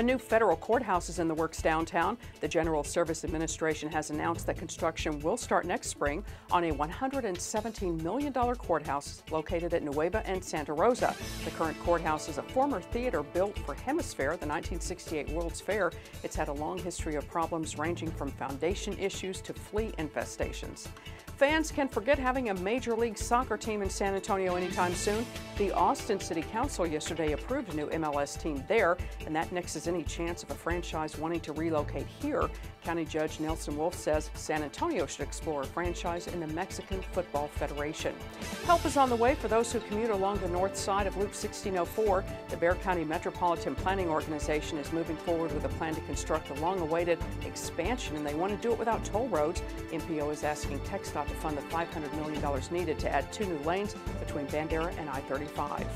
A new federal courthouse is in the works downtown. The General Service Administration has announced that construction will start next spring on a $117 million courthouse located at Nueva and Santa Rosa. The current courthouse is a former theater built for HemisFair, the 1968 World's Fair. It's had a long history of problems ranging from foundation issues to flea infestations. Fans can forget having a Major League Soccer team in San Antonio anytime soon. The Austin City Council yesterday approved a new MLS team there, and that nixes any chance of a franchise wanting to relocate here. County Judge Nelson Wolff says San Antonio should explore a franchise in the Mexican Football Federation. Help is on the way for those who commute along the north side of Loop 1604. The Bexar County Metropolitan Planning Organization is moving forward with a plan to construct a long-awaited expansion, and they want to do it without toll roads. MPO is asking TxDOT to fund the $500 million needed to add two new lanes between Bandera and I-35.